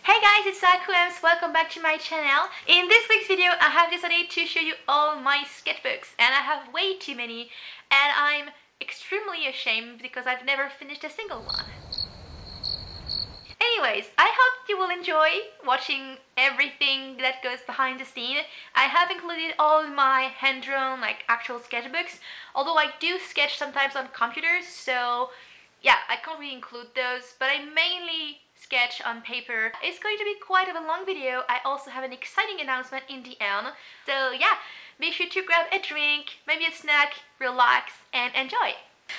Hey guys, it's Sakuems, welcome back to my channel. In this week's video, I have decided to show you all my sketchbooks and I have way too many and I'm extremely ashamed because I've never finished a single one. Anyways, I hope you will enjoy watching everything that goes behind the scene. I have included all my hand-drawn, like actual sketchbooks, although I do sketch sometimes on computers, so yeah, I can't really include those, but I mainly sketch on paper. It's going to be quite of a long video. I also have an exciting announcement in the end. So yeah, make sure to grab a drink, maybe a snack, relax, and enjoy.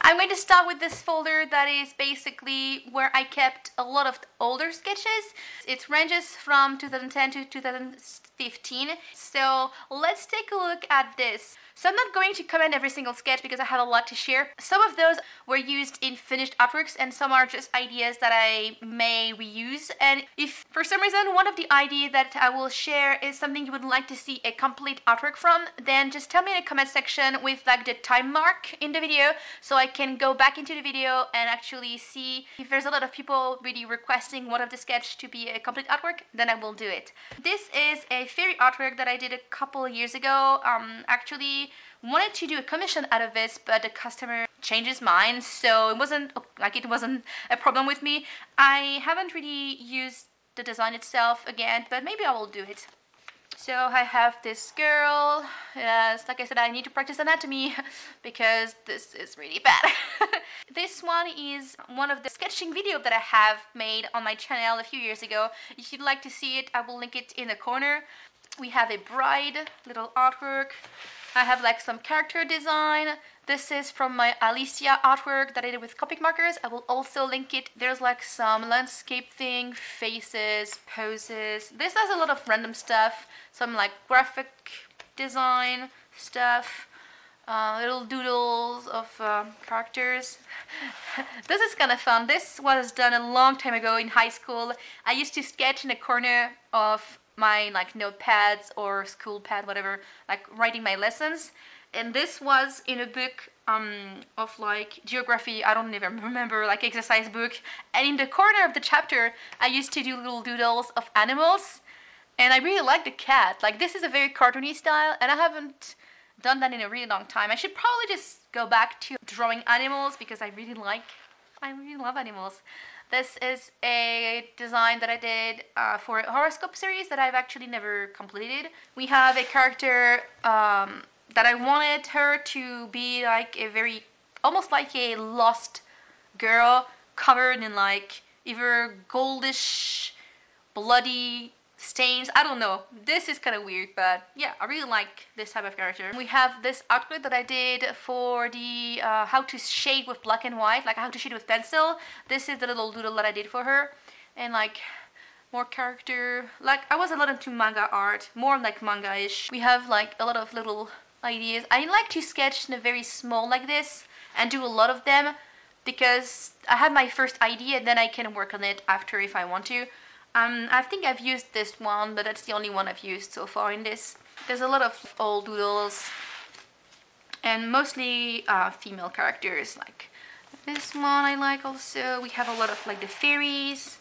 I'm going to start with this folder that is basically where I kept a lot of older sketches. It ranges from 2010 to 2015. So let's take a look at this. So I'm not going to comment every single sketch because I have a lot to share. Some of those were used in finished artworks and some are just ideas that I may reuse. And if for some reason one of the ideas that I will share is something you would like to see a complete artwork from, then just tell me in the comment section with like the time mark in the video so I can go back into the video and actually see if there's a lot of people really requesting one of the sketch to be a complete artwork, then I will do it. This is a fairy artwork that I did a couple years ago. Um, actually wanted to do a commission out of this, but the customer changed his mind, so it wasn't like it wasn't a problem with me. I haven't really used the design itself again, but maybe I will do it. So I have this girl, yes, like I said, I need to practice anatomy because this is really bad. this one is one of the sketching video that I have made on my channel a few years ago. If you'd like to see it, I will link it in the corner. We have a bride, little artwork. I have like some character design. This is from my Alicia artwork that I did with Copic markers. I will also link it. There's like some landscape thing, faces, poses. This has a lot of random stuff. Some like graphic design stuff. Uh, little doodles of uh, characters. this is kind of fun. This was done a long time ago in high school. I used to sketch in a corner of my like notepads or school pad, whatever, like writing my lessons. And this was in a book um, of like geography, I don't even remember, like exercise book. And in the corner of the chapter, I used to do little doodles of animals. And I really like the cat. Like this is a very cartoony style and I haven't done that in a really long time. I should probably just go back to drawing animals because I really like, I really love animals. This is a design that I did uh, for a horoscope series that I've actually never completed. We have a character um, that I wanted her to be like a very, almost like a lost girl covered in like either goldish, bloody stains. I don't know. This is kind of weird, but yeah, I really like this type of character. We have this outfit that I did for the uh, how to shade with black and white, like how to shade with pencil. This is the little doodle that I did for her. And like more character. Like I was a lot into manga art, more like manga-ish. We have like a lot of little ideas. I like to sketch in a very small like this and do a lot of them because I have my first idea and then I can work on it after if I want to. Um, I think I've used this one, but that's the only one I've used so far in this. There's a lot of old doodles and mostly uh, female characters like this one I like also. We have a lot of like the fairies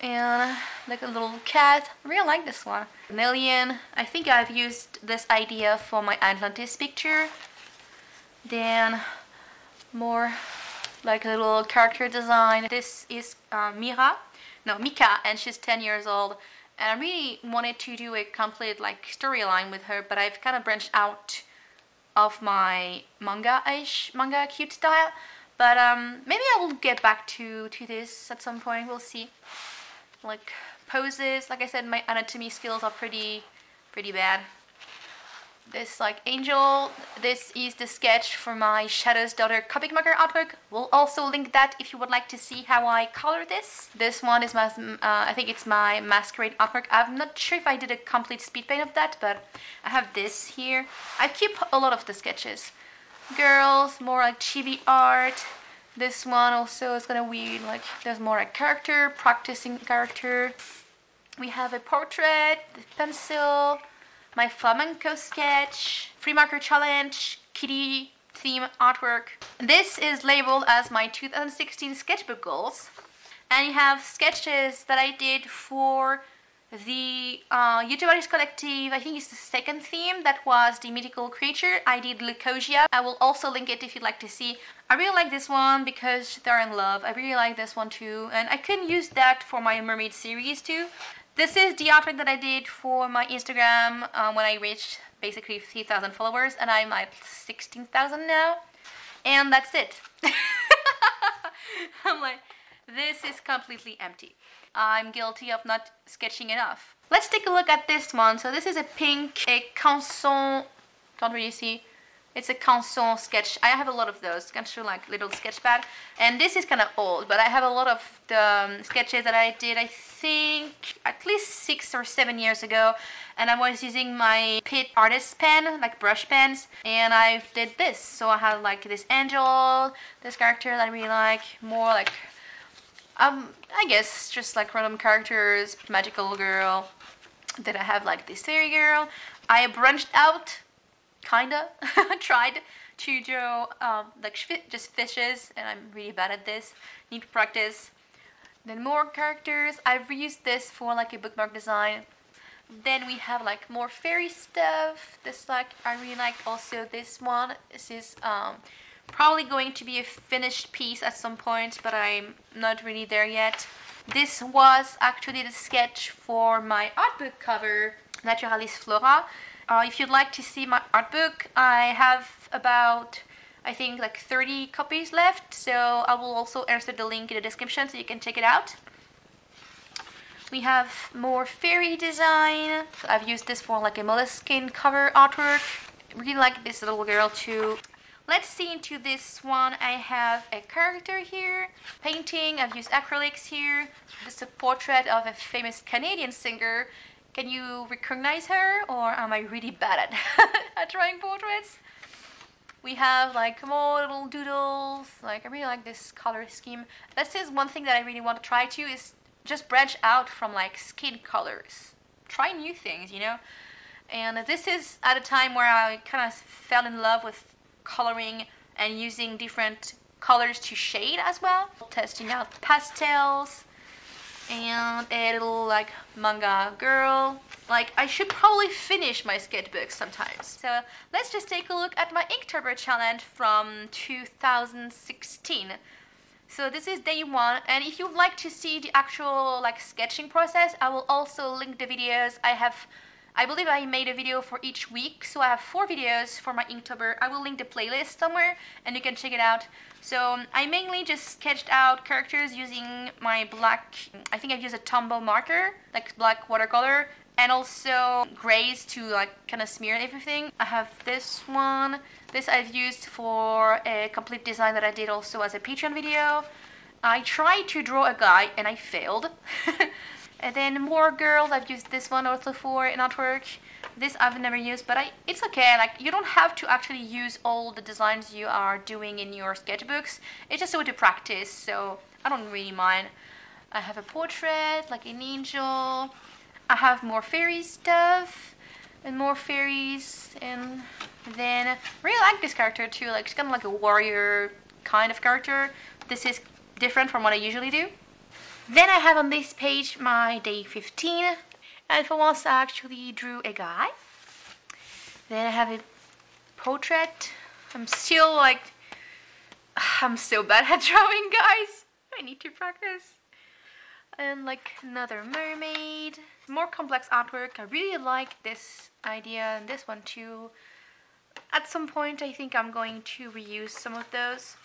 and like a little cat. I really like this one. An alien. I think I've used this idea for my Atlantis picture. Then more like a little character design. This is uh, Mira no, Mika, and she's 10 years old. And I really wanted to do a complete like storyline with her, but I've kind of branched out of my manga-ish, manga cute style. But um, maybe I will get back to, to this at some point, we'll see. Like poses, like I said, my anatomy skills are pretty, pretty bad this like angel. This is the sketch for my Shadow's Daughter Copic marker artwork. We'll also link that if you would like to see how I color this. This one is my, uh, I think it's my Masquerade artwork. I'm not sure if I did a complete speed paint of that, but I have this here. I keep a lot of the sketches. Girls, more like chibi art. This one also is gonna be like, there's more a character, practicing character. We have a portrait, pencil, my flamenco sketch, free marker challenge, kitty theme artwork. This is labeled as my 2016 sketchbook goals. And you have sketches that I did for the uh, YouTube Artist Collective, I think it's the second theme, that was the mythical creature. I did Leucosia. I will also link it if you'd like to see. I really like this one because they're in love. I really like this one too. And I can use that for my mermaid series too. This is the artwork that I did for my Instagram um, when I reached basically 3,000 followers and I'm at 16,000 now. And that's it. I'm like, this is completely empty. I'm guilty of not sketching enough. Let's take a look at this one. So this is a pink, a canson, can't really see. It's a canson sketch. I have a lot of those, of like little sketch pad. And this is kind of old, but I have a lot of the um, sketches that I did, I think, at least six or seven years ago. And I was using my Pitt artist pen, like brush pens, and I did this. So I had like this angel, this character that I really like, more like um, I guess just like random characters, magical girl. Then I have like this fairy girl. I branched out, kinda, tried to draw um, like just fishes and I'm really bad at this. Need to practice. Then more characters. I've reused this for like a bookmark design. Then we have like more fairy stuff. This like I really like also this one. This is um, Probably going to be a finished piece at some point, but I'm not really there yet. This was actually the sketch for my art book cover, Naturalis Flora. Uh, if you'd like to see my art book, I have about, I think, like 30 copies left, so I will also insert the link in the description so you can check it out. We have more fairy design. I've used this for like a Moleskine cover artwork. really like this little girl too. Let's see into this one. I have a character here, painting. I've used acrylics here. This is a portrait of a famous Canadian singer. Can you recognize her or am I really bad at, at drawing portraits? We have like more little doodles. Like I really like this color scheme. This is one thing that I really want to try to is just branch out from like skin colors. Try new things, you know? And this is at a time where I kind of fell in love with coloring and using different colors to shade as well. Testing out pastels and a little like manga girl. Like I should probably finish my sketchbook sometimes. So let's just take a look at my Inktober challenge from 2016. So this is day one and if you'd like to see the actual like sketching process I will also link the videos. I have I believe I made a video for each week, so I have four videos for my Inktober. I will link the playlist somewhere, and you can check it out. So um, I mainly just sketched out characters using my black, I think I've used a Tombow marker, like black watercolor, and also grays to like kind of smear everything. I have this one. This I've used for a complete design that I did also as a Patreon video. I tried to draw a guy and I failed. And then more girls, I've used this one also for in artwork. This I've never used, but I it's okay. Like you don't have to actually use all the designs you are doing in your sketchbooks. It's just a way to practice, so I don't really mind. I have a portrait, like an angel. I have more fairy stuff and more fairies and then I really like this character too like she's kind of like a warrior kind of character this is different from what I usually do then I have on this page my day 15 and for once I actually drew a guy. Then I have a portrait. I'm still like, I'm so bad at drawing guys. I need to practice. And like another mermaid. More complex artwork. I really like this idea and this one too. At some point I think I'm going to reuse some of those.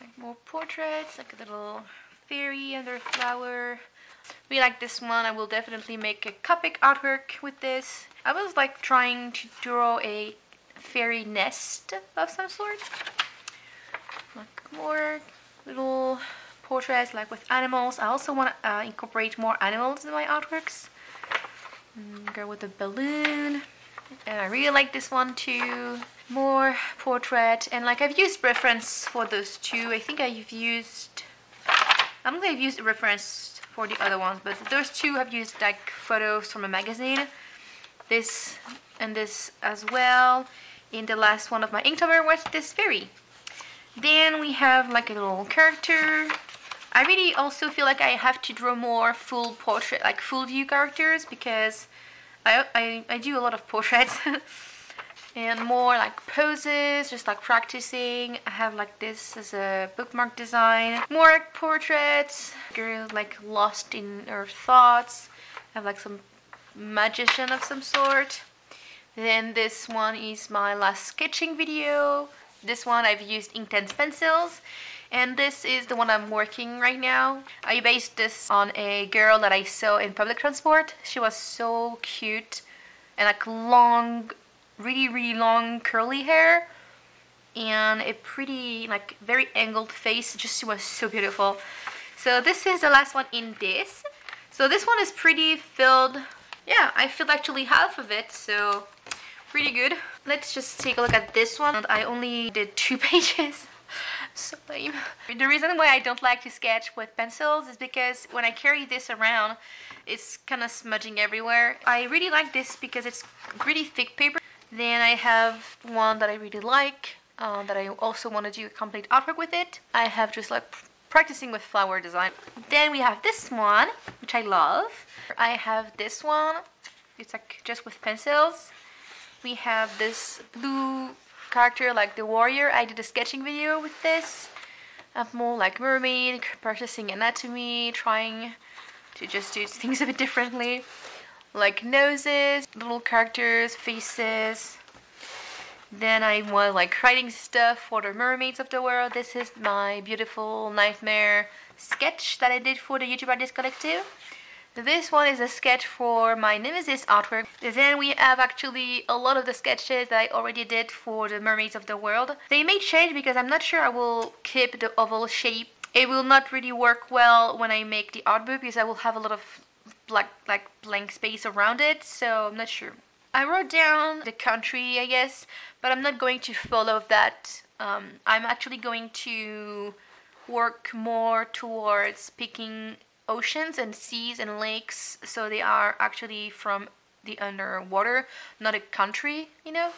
Like more portraits, like a little fairy and their flower. We like this one. I will definitely make a Copic artwork with this. I was like trying to draw a fairy nest of some sort. Like more little portraits like with animals. I also want to uh, incorporate more animals in my artworks. Mm, girl with a balloon. And I really like this one too. More portrait. And like I've used reference for those two. I think I've used I don't think I've used a reference for the other ones, but those two have used like photos from a magazine. This and this as well. In the last one of my Inktober was this fairy. Then we have like a little character. I really also feel like I have to draw more full portrait, like full view characters because I, I, I do a lot of portraits and more like poses, just like practicing. I have like this as a bookmark design. More like portraits, girl like lost in her thoughts. I have like some magician of some sort. Then this one is my last sketching video. This one I've used Inktense pencils and this is the one I'm working right now. I based this on a girl that I saw in public transport. She was so cute and like long, really really long curly hair and a pretty like very angled face. Just she was so beautiful. So this is the last one in this. So this one is pretty filled. Yeah, I filled actually half of it, so pretty good. Let's just take a look at this one. I only did two pages so lame. The reason why I don't like to sketch with pencils is because when I carry this around, it's kind of smudging everywhere. I really like this because it's really thick paper. Then I have one that I really like, uh, that I also want to do a complete artwork with it. I have just like practicing with flower design. Then we have this one, which I love. I have this one, it's like just with pencils. We have this blue character like the warrior. I did a sketching video with this. I'm more like mermaid, practicing anatomy, trying to just do things a bit differently. Like noses, little characters, faces. Then I was like writing stuff for the mermaids of the world. This is my beautiful nightmare sketch that I did for the YouTube Artist Collective. This one is a sketch for my Nemesis artwork. Then we have actually a lot of the sketches that I already did for the Mermaids of the World. They may change because I'm not sure I will keep the oval shape. It will not really work well when I make the art book because I will have a lot of black, like blank space around it, so I'm not sure. I wrote down the country, I guess, but I'm not going to follow that. Um, I'm actually going to work more towards picking oceans and seas and lakes, so they are actually from the underwater, not a country, you know.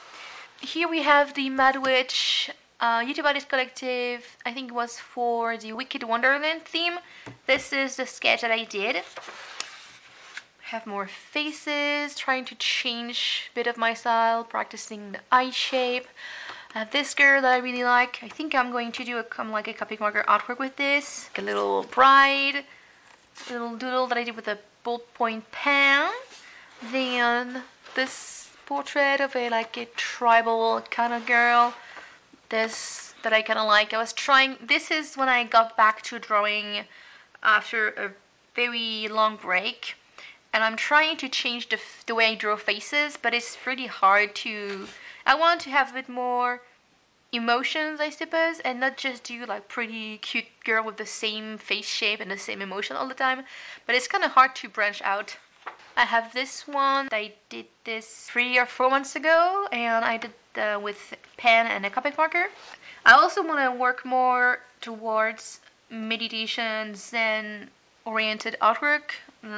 Here we have the Mad Witch uh, YouTube Artist Collective, I think it was for the Wicked Wonderland theme. This is the sketch that I did. Have more faces, trying to change a bit of my style, practicing the eye shape. I have this girl that I really like. I think I'm going to do a, come like a Copic marker artwork with this. Like a little bride little doodle that I did with a ballpoint pen. Then this portrait of a like a tribal kind of girl. This that I kind of like. I was trying, this is when I got back to drawing after a very long break. And I'm trying to change the, the way I draw faces, but it's pretty hard to, I want to have a bit more emotions, I suppose, and not just do like pretty cute girl with the same face shape and the same emotion all the time. But it's kind of hard to branch out. I have this one. I did this three or four months ago, and I did with pen and a Copic marker. I also want to work more towards meditation, Zen oriented artwork,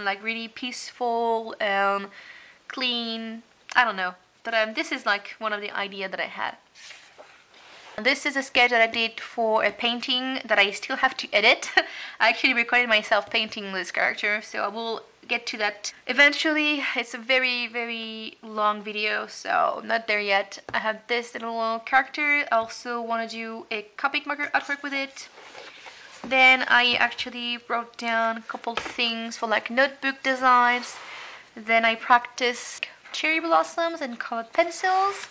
like really peaceful and clean. I don't know, but um, this is like one of the idea that I had. This is a sketch that I did for a painting that I still have to edit. I actually recorded myself painting this character, so I will get to that eventually. It's a very, very long video, so not there yet. I have this little character. I also want to do a Copic marker artwork with it. Then I actually wrote down a couple things for like notebook designs. Then I practiced cherry blossoms and colored pencils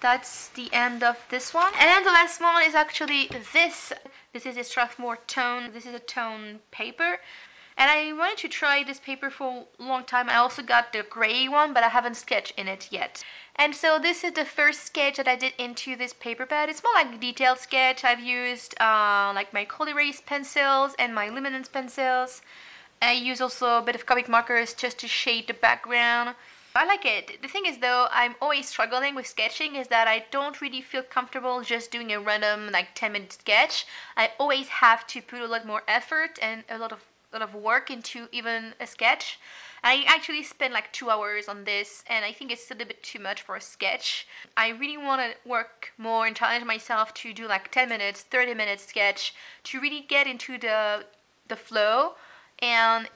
that's the end of this one. And then the last one is actually this. This is a Strathmore tone. This is a tone paper. And I wanted to try this paper for a long time. I also got the gray one, but I haven't sketched in it yet. And so this is the first sketch that I did into this paper pad. It's more like a detailed sketch. I've used uh, like my Col-Erase pencils and my luminance pencils. I use also a bit of Copic markers just to shade the background. I like it. The thing is though, I'm always struggling with sketching is that I don't really feel comfortable just doing a random like 10 minute sketch. I always have to put a lot more effort and a lot of lot of work into even a sketch. I actually spent like two hours on this and I think it's a little bit too much for a sketch. I really want to work more and challenge myself to do like 10 minutes, 30 minutes sketch to really get into the the flow and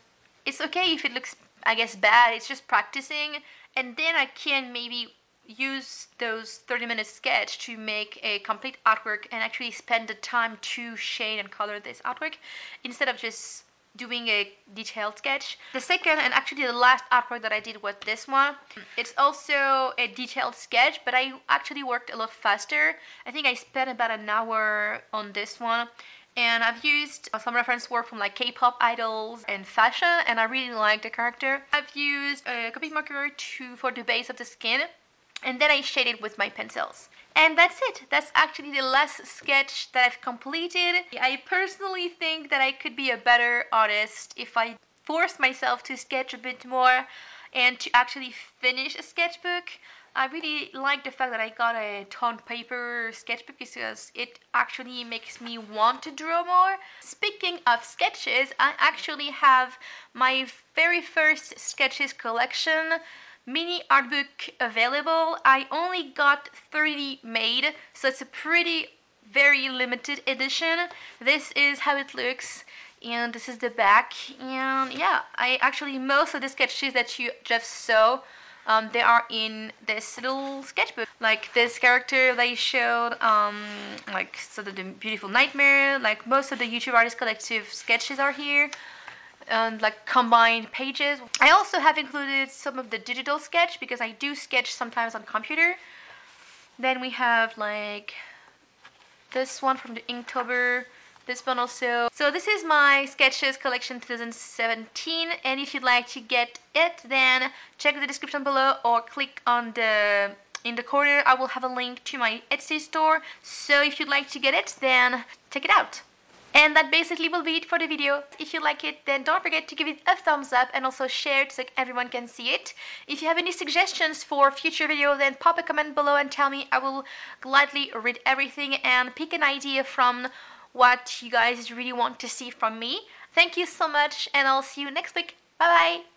it's okay if it looks I guess bad it's just practicing and then I can maybe use those 30 minute sketch to make a complete artwork and actually spend the time to shade and color this artwork instead of just doing a detailed sketch. The second and actually the last artwork that I did was this one. It's also a detailed sketch but I actually worked a lot faster. I think I spent about an hour on this one and I've used some reference work from like K-pop idols and fashion and I really like the character. I've used a Copic marker to for the base of the skin and then I shaded with my pencils. And that's it. That's actually the last sketch that I've completed. I personally think that I could be a better artist if I forced myself to sketch a bit more and to actually finish a sketchbook. I really like the fact that I got a toned paper sketchbook because it actually makes me want to draw more. Speaking of sketches, I actually have my very first sketches collection mini art book available. I only got 30 made, so it's a pretty very limited edition. This is how it looks and this is the back and yeah I actually most of the sketches that you just saw um, they are in this little sketchbook like this character they showed um, like so the, the beautiful nightmare like most of the YouTube artist collective sketches are here and like combined pages. I also have included some of the digital sketch because I do sketch sometimes on computer. Then we have like this one from the Inktober, this one also. So this is my sketches collection 2017 and if you'd like to get it then check the description below or click on the in the corner I will have a link to my Etsy store so if you'd like to get it then check it out. And that basically will be it for the video. If you like it, then don't forget to give it a thumbs up and also share it so everyone can see it. If you have any suggestions for future video, then pop a comment below and tell me. I will gladly read everything and pick an idea from what you guys really want to see from me. Thank you so much and I'll see you next week. Bye bye!